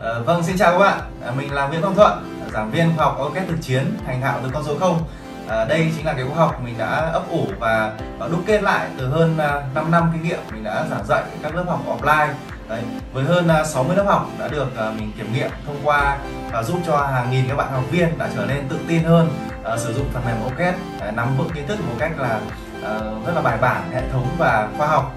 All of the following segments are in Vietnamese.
Ờ, vâng, xin chào các bạn. À, mình là Nguyễn Quang Thuận, giảng viên khoa học AutoCAD thực chiến thành thạo từ con số 0. À, ờ, đây chính là cái khóa học mình đã ấp ủ và, và đúc kết lại từ hơn à, uh, 5 năm kinh nghiệm mình đã giảng dạy các lớp học offline. Đấy, với hơn à, uh, 60 lớp học đã được à, mình kiểm nghiệm thông qua và giúp cho hàng nghìn các bạn học viên đã trở nên tự tin hơn à, sử dụng phần mềm AutoCAD, à, nắm vững kiến thức một cách là à, rất là bài bản, hệ thống và khoa học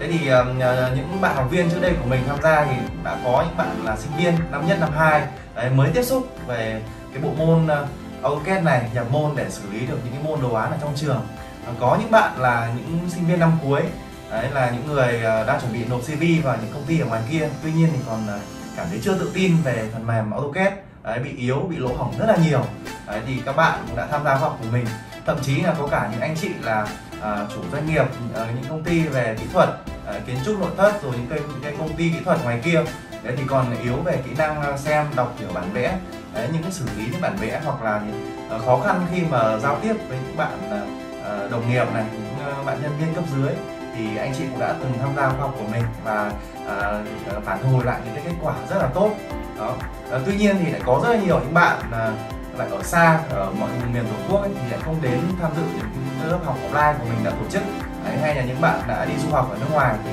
thế thì uh, những bạn học viên trước đây của mình tham gia thì đã có những bạn là sinh viên năm nhất năm hai. Đấy, mới tiếp xúc về cái bộ môn uh, AutoCAD này nhập môn để xử lý được những cái môn đồ án ở trong trường. Uh, có những bạn là những sinh viên năm cuối đấy là những người ờ, đang chuẩn bị nộp CV vào những công ty ở ngoài kia. Tuy nhiên thì còn cảm thấy chưa tự tin về phần mềm AutoCAD. Đấy, bị yếu bị lỗ hỏng rất là nhiều. Đấy, thì các bạn cũng đã tham gia khóa học của mình. Thậm chí là có cả những anh chị là à, chủ doanh nghiệp à, những công ty về kỹ thuật à, kiến trúc nội thất rồi những cái, những cái công ty kỹ thuật ngoài kia. Đấy thì còn yếu về kỹ năng à, xem đọc hiểu bản vẽ. Đấy, những cái xử lý những bản vẽ hoặc là những à, khó khăn khi mà giao tiếp với những bạn à, à đồng nghiệp này những à, bạn nhân viên cấp dưới thì anh chị cũng đã từng tham gia khoa học của mình và à, phản hồi lại những cái kết quả rất là tốt. Đó. À, tuy nhiên thì lại có rất là nhiều những bạn à, lại ở xa ở mọi miền tổ quốc ấy, thì lại không đến tham dự những lớp học offline của mình đã tổ chức. Đấy, hay là những bạn đã đi du học ở nước ngoài thì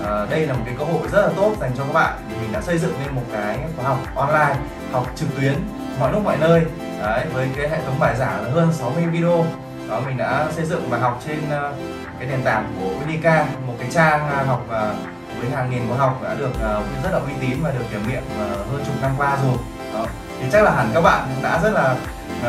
uh, đây là một cái cơ hội rất là tốt dành cho các bạn thì mình đã xây dựng nên một cái khóa học online học trực tuyến mọi lúc mọi nơi. Đấy, với cái hệ thống bài giảng là hơn 60 video. Đó mình đã xây dựng và học trên uh, cái nền tảng của Unica một cái trang uh, học uh, với hàng nghìn khóa học đã được uh, rất là uy tín và được kiểm nghiệm uh, hơn chục năm qua rồi. Đó thì chắc là hẳn các bạn cũng đã rất là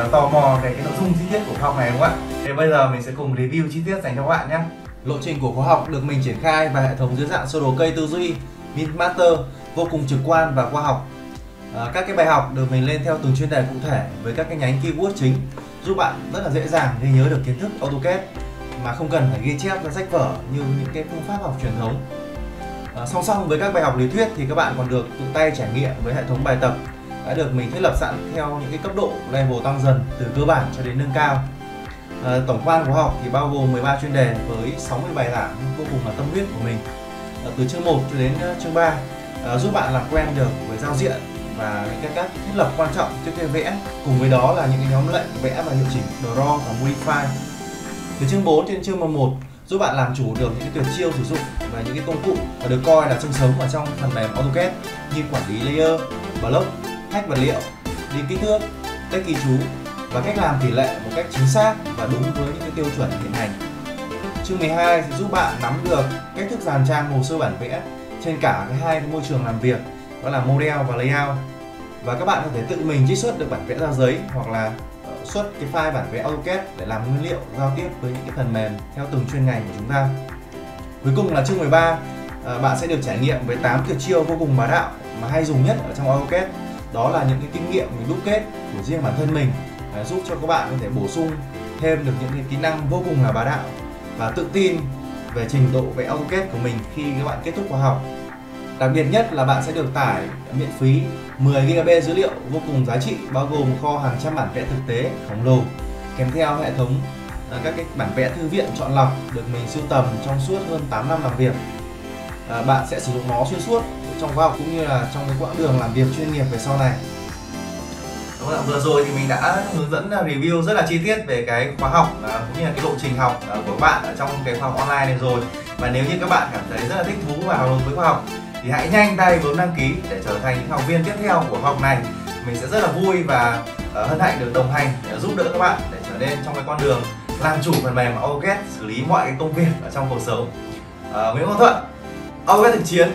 uh, tò mò về cái nội dung chi tiết của khóa học này đúng không ạ? Thì bây giờ mình sẽ cùng review chi tiết dành cho các bạn nhé. Lộ trình của khóa học được mình triển khai và hệ thống dưới dạng sơ đồ cây tư duy Minmaster vô cùng trực quan và khoa học. À, các cái bài học được mình lên theo từng chuyên đề cụ thể với các cái nhánh keyword chính giúp bạn rất là dễ dàng ghi nhớ được kiến thức AutoCAD mà không cần phải ghi chép ra sách vở như những cái phương pháp học truyền thống. À, song song với các bài học lý thuyết thì các bạn còn được tự tay trải nghiệm với hệ thống bài tập đã được mình thiết lập sẵn theo những cái cấp độ level tăng dần từ cơ bản cho đến nâng cao. À, tổng quan của học thì bao gồm 13 chuyên đề với 60 bài giảng vô cùng là tâm huyết của mình. À, từ chương 1 cho đến ờ, chương 3 à, giúp bạn làm quen được với giao diện và những cái cách thiết lập quan trọng trước khi vẽ. Cùng với đó là những cái nhóm lệnh vẽ và hiệu chỉnh draw và modify. Từ chương 4 đến chương 11 giúp bạn làm chủ được những cái tuyệt chiêu sử dụng và những cái công cụ và được coi là xương sống ở trong phần mềm AutoCAD như quản lý layer, block, thách vật liệu, đi kích thước, cách ghi chú và cách làm tỷ lệ một cách chính xác và đúng với những cái tiêu chuẩn hiện hành. Chương 12 sẽ giúp bạn nắm được cách thức dàn trang hồ sơ bản vẽ trên cả cái hai cái môi trường làm việc đó là model và layout và các bạn có thể tự mình trích xuất được bản vẽ ra giấy hoặc là ờ, xuất cái file bản vẽ AutoCAD để làm nguyên liệu giao tiếp với những cái phần mềm theo từng chuyên ngành của chúng ta. Cuối cùng là chương 13 ờ, bạn sẽ được trải nghiệm với 8 tuyệt chiêu vô cùng bá đạo mà hay dùng nhất ở trong AutoCAD đó là những cái kinh nghiệm mình đúc kết của riêng bản thân mình à, giúp cho các bạn có thể bổ sung thêm được những cái kỹ năng vô cùng là bá đạo và tự tin về trình độ vẽ AutoCAD của mình khi các bạn kết thúc khóa học. Đặc biệt nhất là bạn sẽ được tải miễn phí 10 GB dữ liệu vô cùng giá trị bao gồm kho hàng trăm bản vẽ thực tế khổng lồ kèm theo hệ thống à, các cái bản vẽ thư viện chọn lọc được mình sưu tầm trong suốt hơn 8 năm làm việc. À, bạn sẽ sử dụng nó xuyên suốt trong khóa học cũng như là trong cái quãng đường làm việc chuyên nghiệp về sau này. Đúng rồi, vừa rồi thì mình đã hướng dẫn review rất là chi tiết về cái khóa học à, cũng như là cái lộ trình học à, của bạn ở trong cái khóa học online này rồi. Và nếu như các bạn cảm thấy rất là thích thú và hào hứng với khóa học thì hãy nhanh tay bấm đăng ký để trở thành những học viên tiếp theo của khóa học này. Mình sẽ rất là vui và à, hân hạnh được đồng hành để giúp đỡ các bạn để trở nên trong cái con đường làm chủ phần mềm AutoCAD xử lý mọi cái công việc ở trong cuộc sống. À, Nguyễn Quang Thuận AutoCAD thực chiến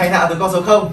thành thạo từ con số 0